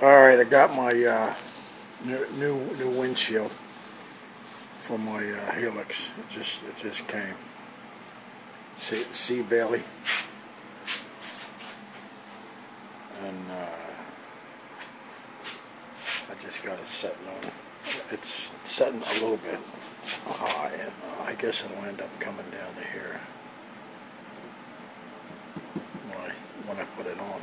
All right, I got my uh, new, new windshield for my uh, Helix. It just it just came. See, Cee Bailey, and uh, I just got it setting on. It's setting a little bit high. and I guess it'll end up coming down to here when I when I put it on.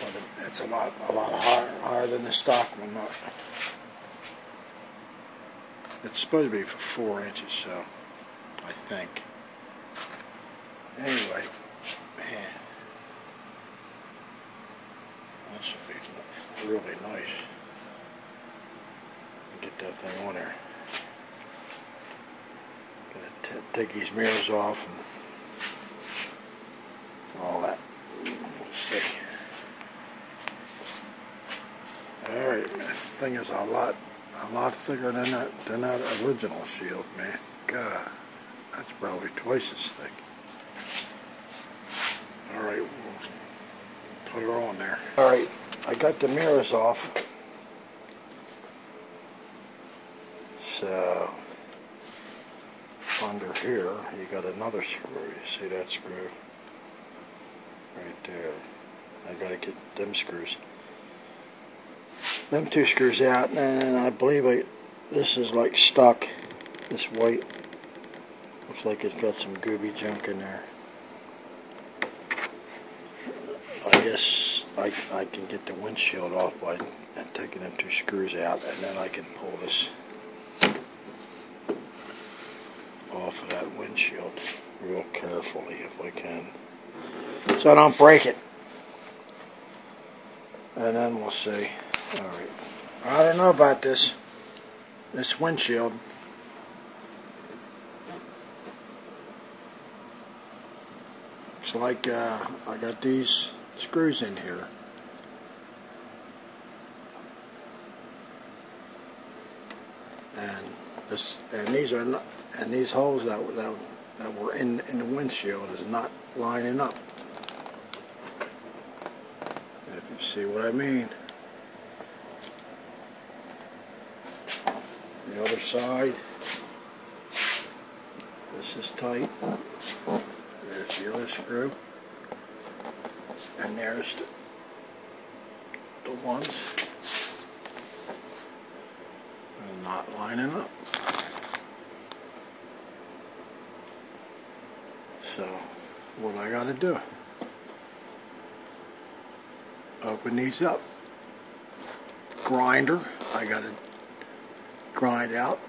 But it, it's a lot a lot higher higher than the stock one. It's supposed to be for four inches, so I think. Anyway, man, that should be really nice. Get that thing on there. Gonna take these mirrors off and all that. Let's see. All right, that thing is a lot, a lot thicker than that than that original shield, man. God, that's probably twice as thick. All right, we'll put her on there. All right, I got the mirrors off. So under here, you got another screw. You see that screw right there? I got to get them screws. Them two screws out, and I believe I, this is like stuck. This white looks like it's got some gooby junk in there. I guess I, I can get the windshield off by taking them two screws out, and then I can pull this off of that windshield real carefully if I can. So I don't break it. And then we'll see. Alright. I don't know about this. This windshield. Looks like uh, I got these screws in here. And this, and these are not, and these holes that that that were in in the windshield is not lining up. If you see what I mean. The other side. This is tight. There's the other screw. And there's the, the ones not lining up. So, what I got to do? Open these up. Grinder. I got to grind out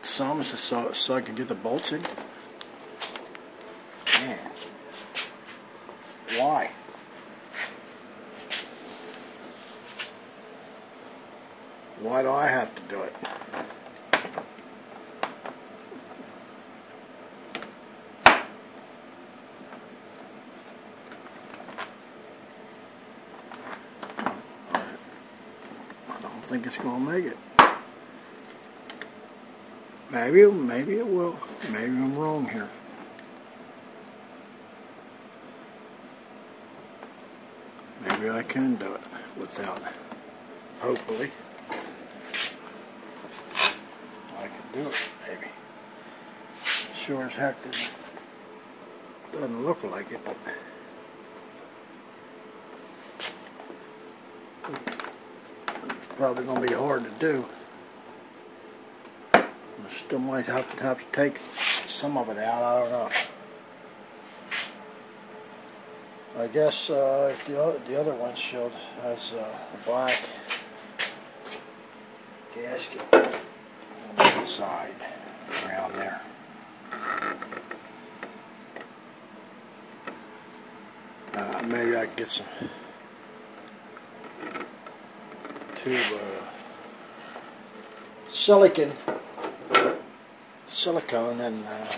some so, so I can get the bolts in. Man. Why? Why do I have to do it? I don't think it's going to make it. Maybe, maybe it will. Maybe I'm wrong here. Maybe I can do it without, hopefully. I can do it, maybe. Sure as heck doesn't, doesn't look like it, it's probably going to be hard to do. Might have to have to take some of it out. I don't know. I guess uh, the other, the other windshield has uh, a black gasket on the inside around there. Uh, maybe I can get some tube uh, silicon silicone and uh,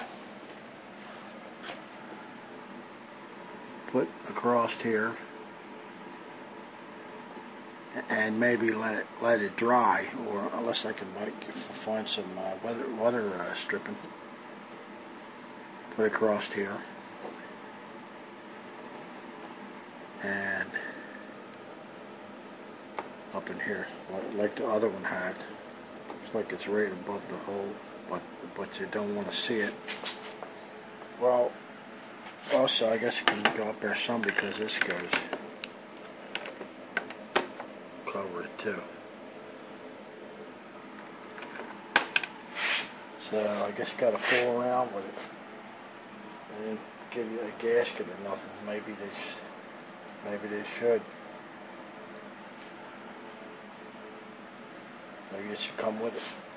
put across here and maybe let it let it dry or unless I can like find some uh, weather weather uh, stripping. Put across here. And up in here, like, the other one had. It's like it's right above the hole, but you don't want to see it. Well, also I guess it can go up there some because this goes cover it too. So I guess you got to fool around with it. And give you a gasket or nothing. Maybe they, maybe they should. Maybe it should come with it.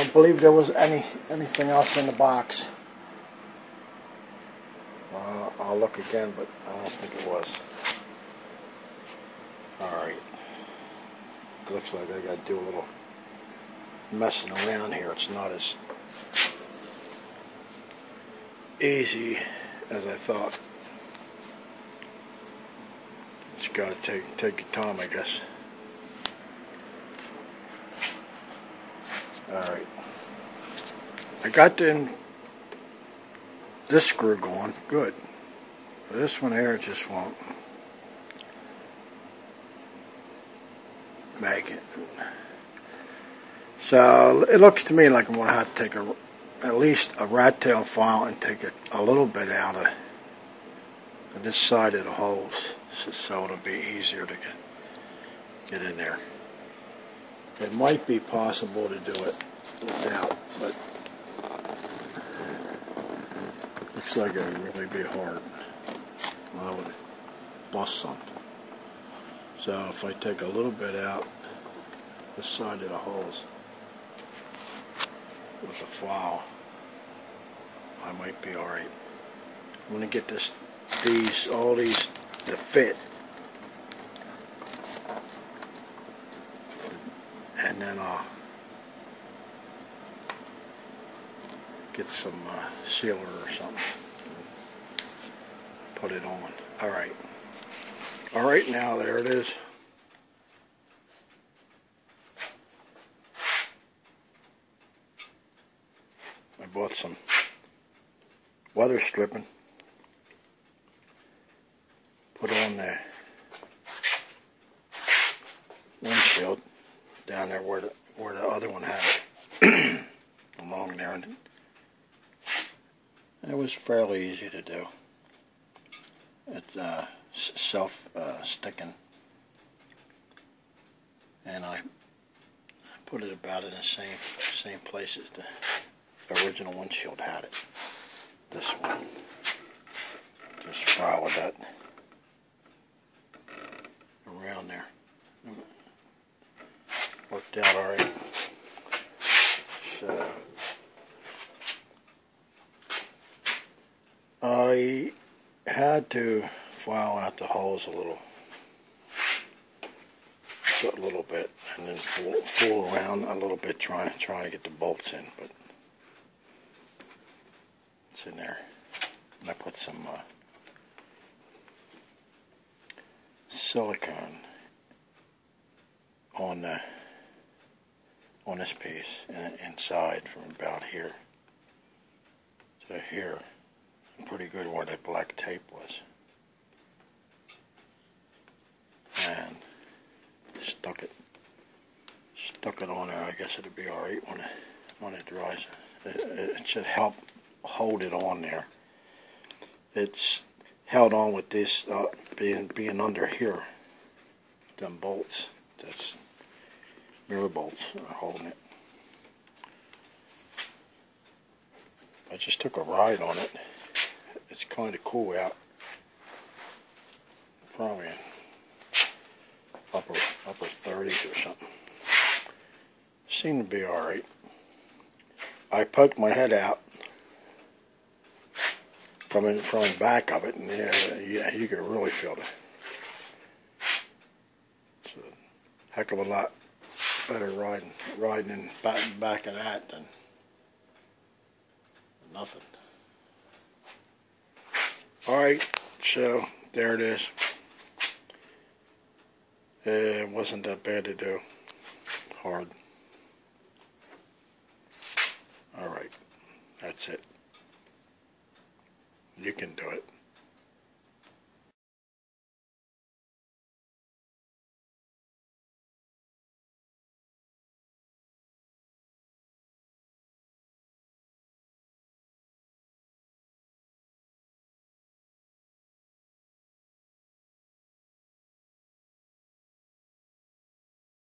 I don't believe there was any anything else in the box. Uh, I'll look again, but I don't think it was. All right. Looks like I got to do a little messing around here. It's not as easy as I thought. It's got to take take your time, I guess. All right. I got the, this screw going. Good. This one here just won't make it. So it looks to me like I'm going to have to take a, at least a rat tail file and take it a little bit out of this side of the holes so it'll be easier to get, get in there. It might be possible to do it without, but looks like it would really be hard. I would bust something. So if I take a little bit out the side of the holes with the file, I might be alright. I'm gonna get this, these, all these to fit. And then I'll get some uh, sealer or something. Put it on. Alright. Alright now, there it is. I bought some weather stripping. Put on the windshield down there where the where the other one had it along there, and it was fairly easy to do. It's uh, self uh, sticking, and I put it about in the same same place as the original windshield had it. This one, just follow that around there. All right. So I had to file out the holes a little, a little bit, and then fool, fool around a little bit trying trying to get the bolts in, but it's in there. And I put some uh, silicone on the on this piece inside from about here to here. Pretty good where that black tape was. And stuck it stuck it on there. I guess it'll be alright when it when it dries. It, it should help hold it on there. It's held on with this uh, being being under here. Them bolts. That's mirror bolts holding it. I just took a ride on it. It's kind of cool out. Probably upper upper 30s or something. Seemed to be all right. I poked my head out from in, from the back of it, and yeah, yeah, you could really feel it. It's a heck of a lot better riding riding in back back of that than nothing. All right, so there it is. It wasn't that bad to do. Hard.